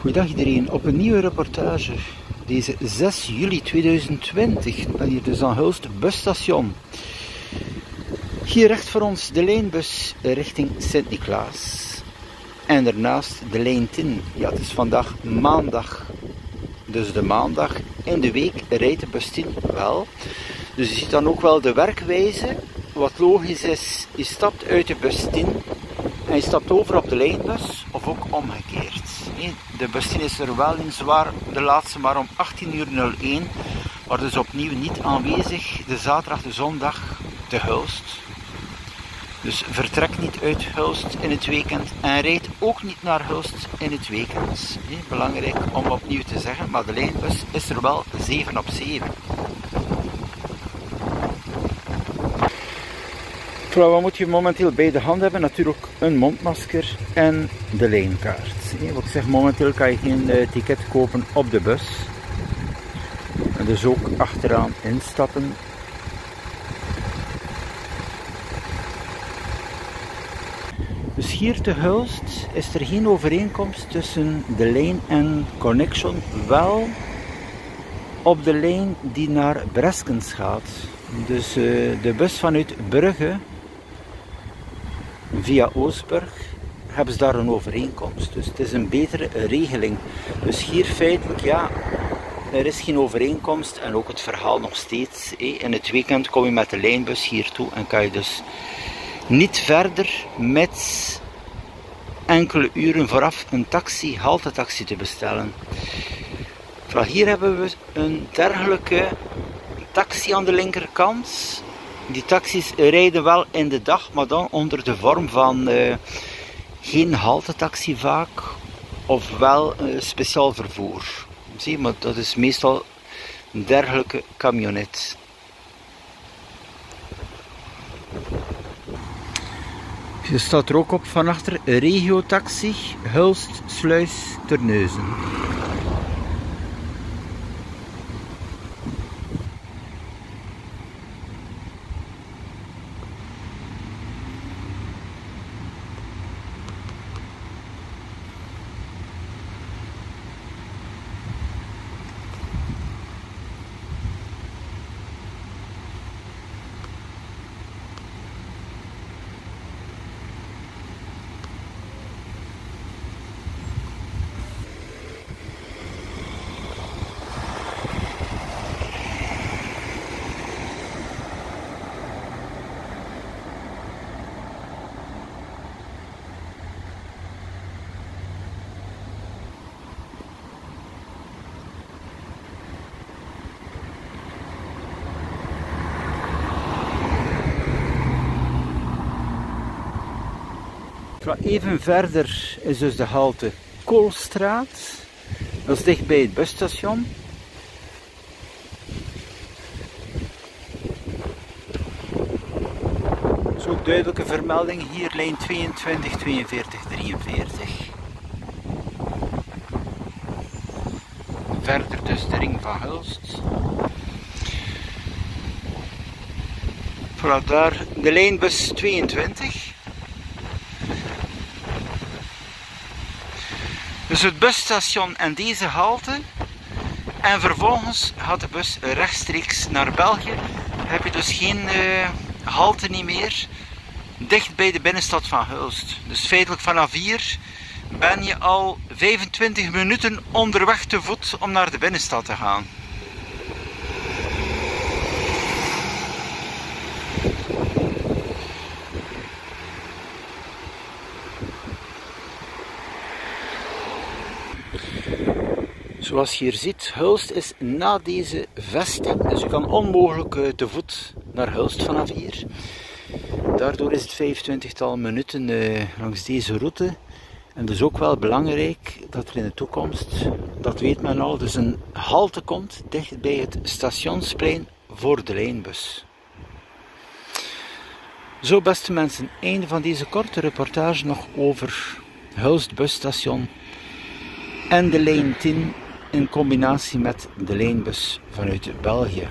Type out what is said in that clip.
Goedendag iedereen, op een nieuwe reportage. Deze 6 juli 2020. Ik hier dus aan Hulst busstation. Hier recht voor ons de lijnbus richting Sint-Niklaas. En daarnaast de lijn 10. Ja, het is vandaag maandag. Dus de maandag in de week rijdt de bus 10 wel. Dus je ziet dan ook wel de werkwijze. Wat logisch is, je stapt uit de bus 10 en je stapt over op de lijnbus of ook omgekeerd. De bus 10 is er wel in zwaar, de laatste maar om 18.01 uur, maar dus opnieuw niet aanwezig de zaterdag, de zondag, te Hulst. Dus vertrek niet uit Hulst in het weekend en rijd ook niet naar Hulst in het weekend. Belangrijk om opnieuw te zeggen, maar de lijnbus is er wel 7 op 7. Vooral wat moet je momenteel bij de hand hebben? Natuurlijk een mondmasker en de lijnkaart. Wat ik zeg, momenteel kan je geen eh, ticket kopen op de bus. En dus ook achteraan instappen. Dus hier te Hulst is er geen overeenkomst tussen de lijn en Connection. Wel op de lijn die naar Breskens gaat. Dus uh, de bus vanuit Brugge via Oostburg hebben ze daar een overeenkomst. Dus het is een betere regeling. Dus hier feitelijk, ja, er is geen overeenkomst en ook het verhaal nog steeds. In het weekend kom je met de lijnbus hier toe en kan je dus niet verder met enkele uren vooraf een taxi, haltetaxi te bestellen. Van hier hebben we een dergelijke taxi aan de linkerkant die taxis rijden wel in de dag, maar dan onder de vorm van uh, geen haltetaxi vaak, of wel uh, speciaal vervoer. Zie, maar dat is meestal een dergelijke camionet. Er staat er ook op van achter regiotaxi, Hulst, Sluis, Terneuzen. Even verder is dus de halte Koolstraat. Dat is dicht bij het busstation. Zo ook duidelijke vermelding hier, lijn 22, 42, 43. Verder dus de ring van Hulst. Vooral daar de lijnbus 22. Dus het busstation en deze halte. En vervolgens gaat de bus rechtstreeks naar België. Heb je dus geen uh, halte niet meer. Dicht bij de binnenstad van Hulst. Dus feitelijk vanaf hier ben je al 25 minuten onderweg te voet om naar de binnenstad te gaan. Zoals je hier ziet, Hulst is na deze vesting, dus je kan onmogelijk eh, te voet naar Hulst vanaf hier. Daardoor is het 25-tal minuten eh, langs deze route. En dus ook wel belangrijk dat er in de toekomst, dat weet men al, dus een halte komt dicht bij het stationsplein voor de lijnbus. Zo beste mensen, einde van deze korte reportage nog over Hulst busstation en de lijn 10 in combinatie met de lijnbus vanuit België.